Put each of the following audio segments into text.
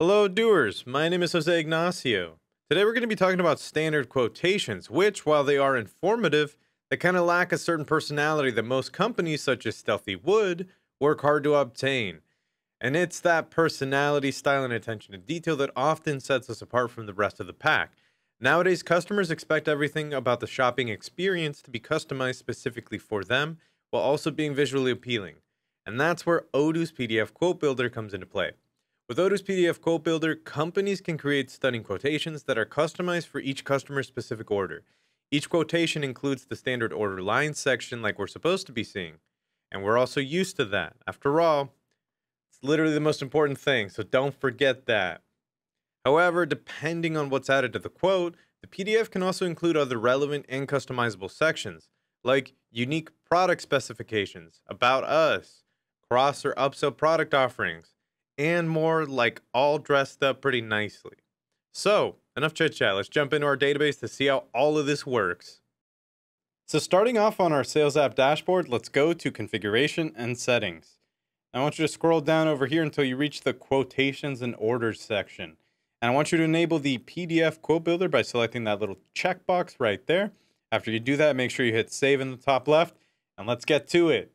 Hello, Odooers. My name is Jose Ignacio. Today we're going to be talking about standard quotations, which, while they are informative, they kind of lack a certain personality that most companies, such as Stealthy Wood, work hard to obtain. And it's that personality, style, and attention to detail that often sets us apart from the rest of the pack. Nowadays, customers expect everything about the shopping experience to be customized specifically for them, while also being visually appealing. And that's where Odoo's PDF Quote Builder comes into play. With Odoo's PDF Quote Builder, companies can create stunning quotations that are customized for each customer's specific order. Each quotation includes the standard order line section like we're supposed to be seeing. And we're also used to that. After all, it's literally the most important thing, so don't forget that. However, depending on what's added to the quote, the PDF can also include other relevant and customizable sections, like unique product specifications, about us, cross or upsell product offerings, and more like all dressed up pretty nicely. So, enough chit chat, let's jump into our database to see how all of this works. So starting off on our sales app dashboard, let's go to configuration and settings. I want you to scroll down over here until you reach the quotations and orders section. And I want you to enable the PDF quote builder by selecting that little checkbox right there. After you do that, make sure you hit save in the top left and let's get to it.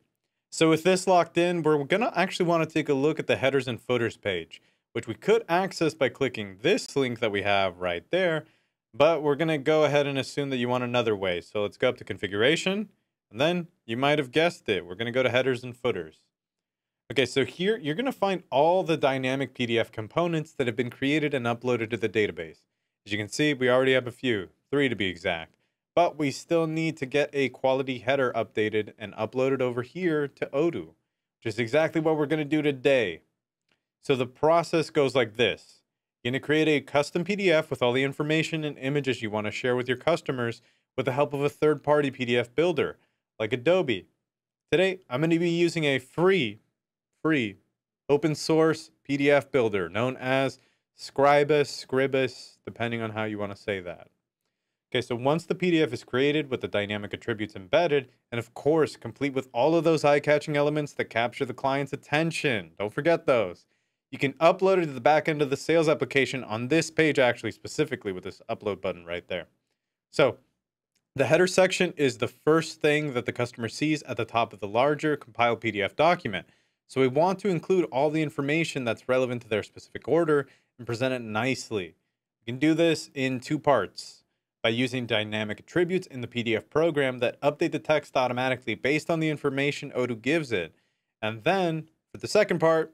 So with this locked in, we're gonna actually wanna take a look at the headers and footers page, which we could access by clicking this link that we have right there, but we're gonna go ahead and assume that you want another way. So let's go up to configuration, and then you might have guessed it. We're gonna go to headers and footers. Okay, so here you're gonna find all the dynamic PDF components that have been created and uploaded to the database. As you can see, we already have a few, three to be exact but we still need to get a quality header updated and uploaded over here to Odoo, which is exactly what we're going to do today. So the process goes like this. You're going to create a custom PDF with all the information and images you want to share with your customers with the help of a third-party PDF builder like Adobe. Today, I'm going to be using a free, free, open source PDF builder known as Scribus, Scribus, depending on how you want to say that. Okay, so once the PDF is created with the dynamic attributes embedded, and of course, complete with all of those eye-catching elements that capture the client's attention, don't forget those, you can upload it to the back end of the sales application on this page actually specifically with this upload button right there. So the header section is the first thing that the customer sees at the top of the larger compiled PDF document. So we want to include all the information that's relevant to their specific order and present it nicely. You can do this in two parts by using dynamic attributes in the PDF program that update the text automatically based on the information Odoo gives it. And then, for the second part,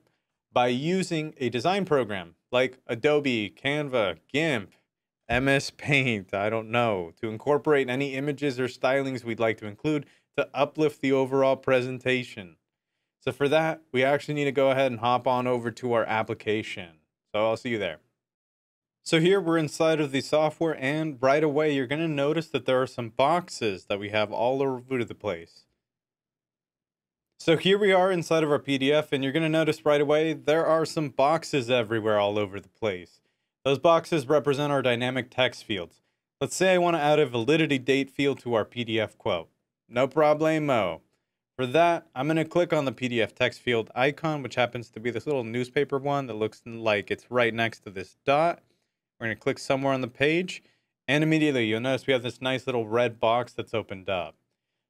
by using a design program like Adobe, Canva, GIMP, MS Paint, I don't know, to incorporate any images or stylings we'd like to include to uplift the overall presentation. So for that, we actually need to go ahead and hop on over to our application. So I'll see you there. So here we're inside of the software and right away you're going to notice that there are some boxes that we have all over the place. So here we are inside of our PDF and you're going to notice right away there are some boxes everywhere all over the place. Those boxes represent our dynamic text fields. Let's say I want to add a validity date field to our PDF quote. No problemo. For that, I'm going to click on the PDF text field icon, which happens to be this little newspaper one that looks like it's right next to this dot. We're going to click somewhere on the page, and immediately you'll notice we have this nice little red box that's opened up.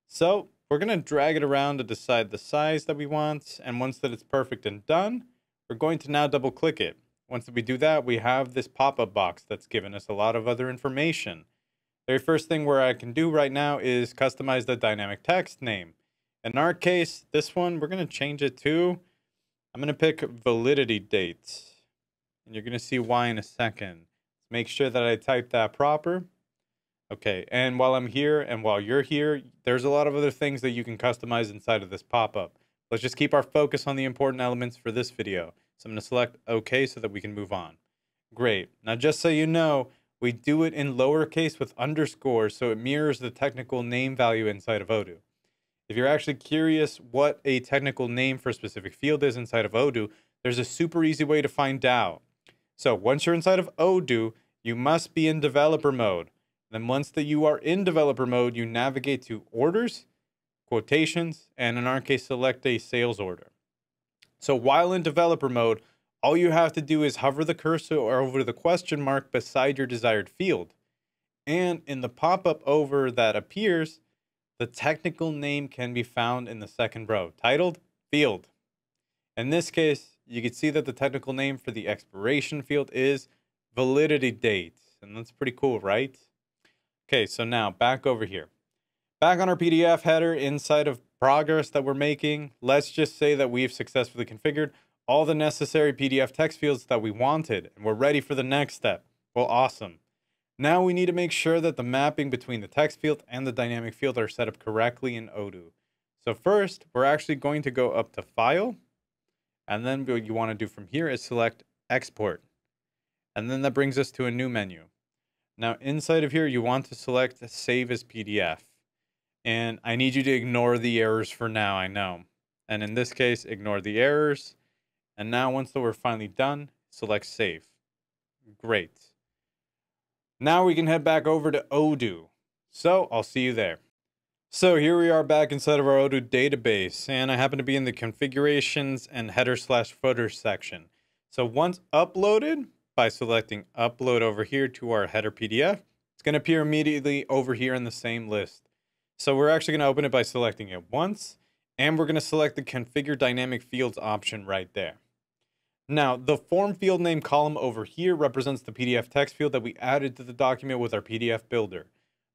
So we're going to drag it around to decide the size that we want, and once that it's perfect and done, we're going to now double click it. Once we do that, we have this pop-up box that's given us a lot of other information. The very first thing where I can do right now is customize the dynamic text name. In our case, this one, we're going to change it to, I'm going to pick validity date. And you're going to see why in a second. Make sure that I type that proper. Okay, and while I'm here and while you're here, there's a lot of other things that you can customize inside of this pop-up. Let's just keep our focus on the important elements for this video. So I'm to select OK so that we can move on. Great. Now just so you know, we do it in lowercase with underscores so it mirrors the technical name value inside of Odoo. If you're actually curious what a technical name for a specific field is inside of Odoo, there's a super easy way to find out. So once you're inside of Odoo, you must be in developer mode. Then once that you are in developer mode, you navigate to orders, quotations, and in our case, select a sales order. So while in developer mode, all you have to do is hover the cursor over the question mark beside your desired field. And in the pop-up over that appears, the technical name can be found in the second row, titled Field. In this case, you can see that the technical name for the expiration field is validity date. And that's pretty cool, right? Okay, so now back over here. Back on our PDF header inside of progress that we're making, let's just say that we've successfully configured all the necessary PDF text fields that we wanted, and we're ready for the next step. Well, awesome. Now we need to make sure that the mapping between the text field and the dynamic field are set up correctly in Odoo. So first, we're actually going to go up to File, and then what you want to do from here is select Export. And then that brings us to a new menu. Now inside of here, you want to select Save as PDF. And I need you to ignore the errors for now, I know. And in this case, ignore the errors. And now once that we're finally done, select Save. Great. Now we can head back over to Odoo. So I'll see you there. So here we are back inside of our Odoo database, and I happen to be in the configurations and header slash footer section. So once uploaded, by selecting upload over here to our header PDF, it's going to appear immediately over here in the same list. So we're actually going to open it by selecting it once, and we're going to select the configure dynamic fields option right there. Now, the form field name column over here represents the PDF text field that we added to the document with our PDF builder.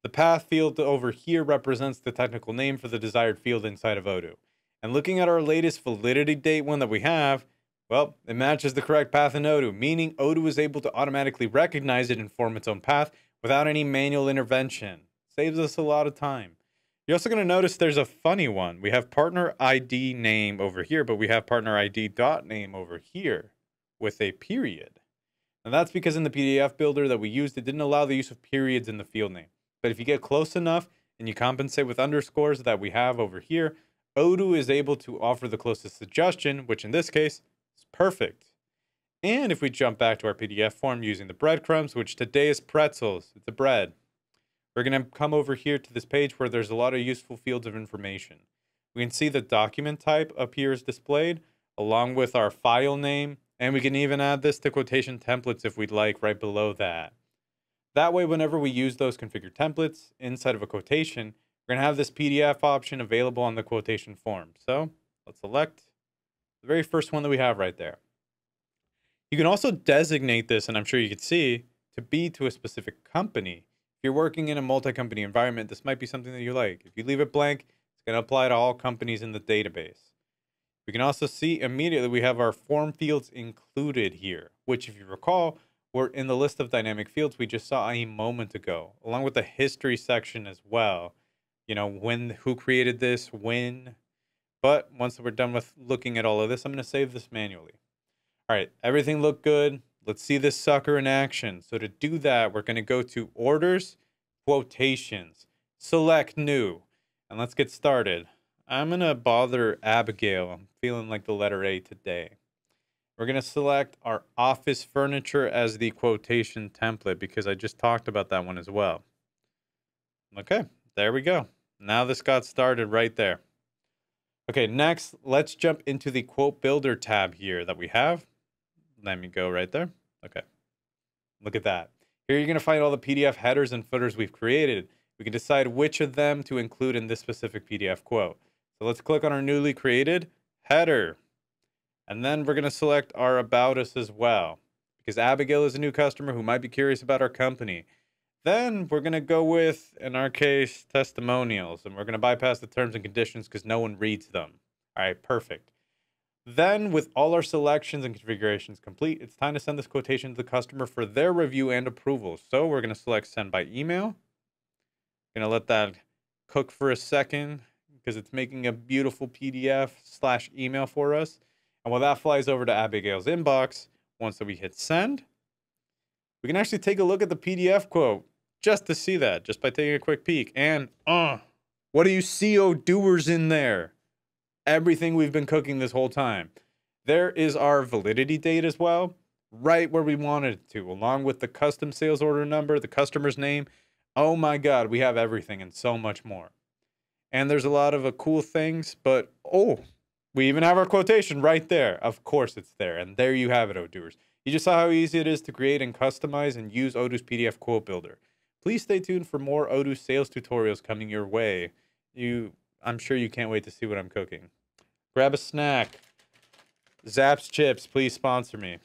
The path field over here represents the technical name for the desired field inside of Odoo. And looking at our latest validity date one that we have, well, it matches the correct path in Odoo, meaning Odoo is able to automatically recognize it and form its own path without any manual intervention. Saves us a lot of time. You're also going to notice there's a funny one. We have partner ID name over here, but we have partner ID dot name over here with a period. And that's because in the PDF builder that we used, it didn't allow the use of periods in the field name. But if you get close enough and you compensate with underscores that we have over here, Odoo is able to offer the closest suggestion, which in this case perfect. And if we jump back to our PDF form using the breadcrumbs, which today is pretzels, it's a bread, we're going to come over here to this page where there's a lot of useful fields of information. We can see the document type appears displayed along with our file name, and we can even add this to quotation templates if we'd like right below that. That way, whenever we use those configured templates inside of a quotation, we're going to have this PDF option available on the quotation form. So let's select the very first one that we have right there. You can also designate this, and I'm sure you can see, to be to a specific company. If you're working in a multi-company environment, this might be something that you like. If you leave it blank, it's going to apply to all companies in the database. We can also see immediately we have our form fields included here, which if you recall, were in the list of dynamic fields we just saw a moment ago, along with the history section as well. You know, when, who created this, when. But once we're done with looking at all of this, I'm going to save this manually. All right, everything looked good. Let's see this sucker in action. So to do that, we're going to go to Orders, Quotations, Select New, and let's get started. I'm going to bother Abigail. I'm feeling like the letter A today. We're going to select our office furniture as the quotation template because I just talked about that one as well. Okay, there we go. Now this got started right there. Okay, next, let's jump into the quote builder tab here that we have. Let me go right there. Okay, look at that. Here you're going to find all the PDF headers and footers we've created. We can decide which of them to include in this specific PDF quote. So let's click on our newly created header. And then we're going to select our About Us as well, because Abigail is a new customer who might be curious about our company. Then we're going to go with, in our case, testimonials, and we're going to bypass the terms and conditions because no one reads them. All right, perfect. Then, with all our selections and configurations complete, it's time to send this quotation to the customer for their review and approval. So we're going to select send by email. Going to let that cook for a second because it's making a beautiful PDF slash email for us. And while that flies over to Abigail's inbox, once we hit send, we can actually take a look at the PDF quote just to see that, just by taking a quick peek. And, uh, what do you CO doers in there? Everything we've been cooking this whole time. There is our validity date as well, right where we wanted it to, along with the custom sales order number, the customer's name. Oh my God, we have everything and so much more. And there's a lot of uh, cool things, but oh, We even have our quotation right there. Of course it's there. And there you have it, Odooers. You just saw how easy it is to create and customize and use Odoo's PDF quote builder. Please stay tuned for more Odoo sales tutorials coming your way. You I'm sure you can't wait to see what I'm cooking. Grab a snack. Zapp's chips, please sponsor me.